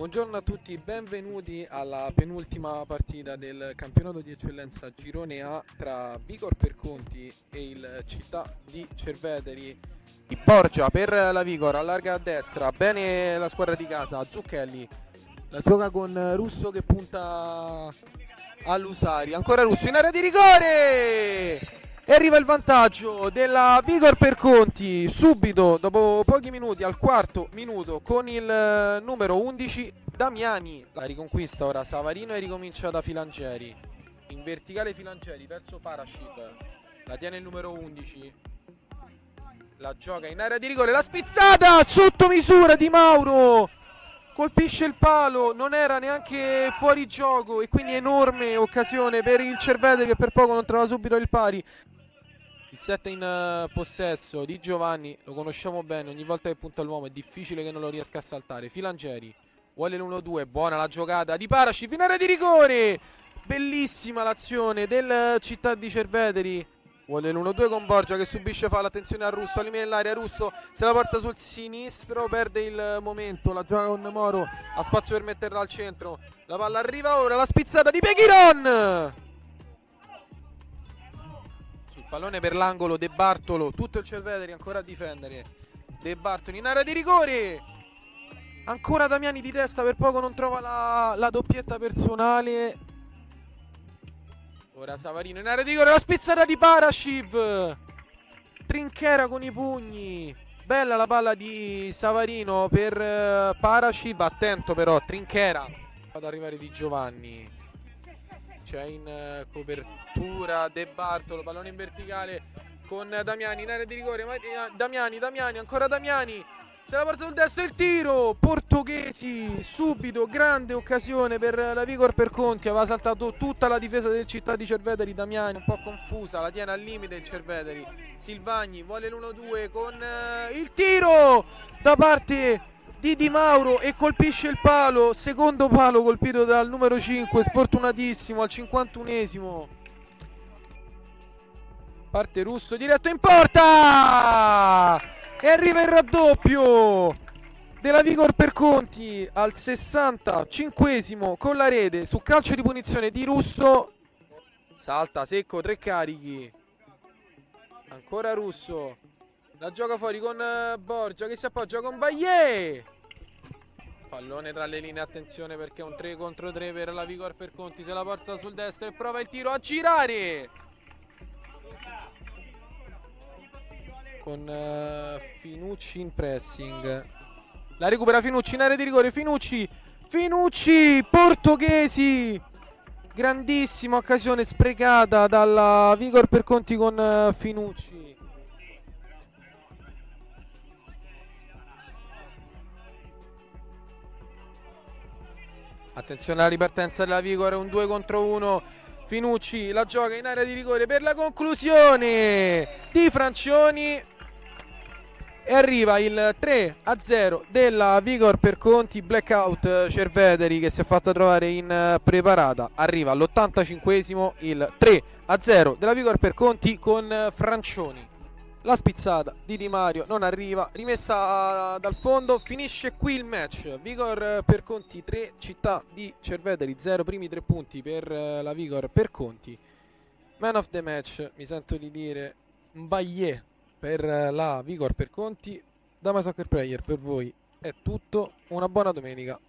Buongiorno a tutti, benvenuti alla penultima partita del campionato di eccellenza Girone A tra Vigor Perconti e il Città di Cerveteri. Di Borgia per la Vigor, allarga a destra, bene la squadra di casa, Zucchelli, la gioca con Russo che punta all'Usari, ancora Russo in area di rigore! E arriva il vantaggio della Vigor per Conti subito dopo pochi minuti al quarto minuto con il eh, numero 11 Damiani. La riconquista ora Savarino e ricomincia da Filangeri. In verticale Filangeri verso Paraship. La tiene il numero 11. La gioca in area di rigore. La spizzata sotto misura di Mauro. Colpisce il palo, non era neanche fuori gioco e quindi enorme occasione per il Cervete che per poco non trova subito il pari. Il 7 in uh, possesso di Giovanni, lo conosciamo bene, ogni volta che punta l'uomo è difficile che non lo riesca a saltare. Filangeri, vuole l'1-2, buona la giocata di Paraci, finale di rigore! Bellissima l'azione del Città di Cerveteri. Vuole l'1-2 con Borgia che subisce fallo, attenzione a Russo, al dell'area, Russo se la porta sul sinistro, perde il momento, la gioca con Moro, ha spazio per metterla al centro. La palla arriva ora, la spizzata di Peghiron! Pallone per l'angolo, De Bartolo, tutto il Cerveteri ancora a difendere. De Bartolo in area di rigore. Ancora Damiani di testa, per poco non trova la, la doppietta personale. Ora Savarino in area di rigore, la spizzata di Parashiv. Trinchera con i pugni. Bella la palla di Savarino per uh, Parashiv, attento però, Trinchera. Ad arrivare di Giovanni c'è in uh, copertura De Bartolo, pallone in verticale con Damiani in area di rigore, eh, Damiani, Damiani, ancora Damiani, se la porta sul destro il tiro, Portoghesi, subito, grande occasione per la Vigor per Conti, aveva saltato tutta la difesa del Città di Cerveteri, Damiani un po' confusa, la tiene al limite il Cerveteri, Silvagni vuole l'1-2 con uh, il tiro da parte di Di Mauro e colpisce il palo, secondo palo colpito dal numero 5, sfortunatissimo al 51esimo. Parte Russo diretto in porta! E arriva il raddoppio della Vigor per Conti al 65esimo con la rete su calcio di punizione di Russo. Salta secco, tre carichi. Ancora Russo. La gioca fuori con uh, Borgia che si appoggia con Baie. Pallone tra le linee, attenzione perché è un 3 contro 3 per la Vigor per Conti. Se la porta sul destro e prova il tiro a girare. Con uh, Finucci in pressing. La recupera Finucci in area di rigore. Finucci, Finucci, portoghesi. Grandissima occasione sprecata dalla Vigor per Conti con uh, Finucci. Attenzione alla ripartenza della Vigore, un 2 contro 1. Finucci la gioca in area di rigore per la conclusione di Francioni. E arriva il 3 a 0 della Vigor per Conti. Blackout Cerveteri che si è fatta trovare in preparata. Arriva all'85esimo il 3 a 0 della Vigor per Conti con Francioni. La spizzata di Di Mario non arriva, rimessa dal fondo, finisce qui il match. Vigor per Conti 3, città di Cerveteri 0, primi 3 punti per eh, la Vigor per Conti. Man of the match, mi sento di dire Mbaye per eh, la Vigor per Conti. Dama Soccer Player per voi è tutto, una buona domenica.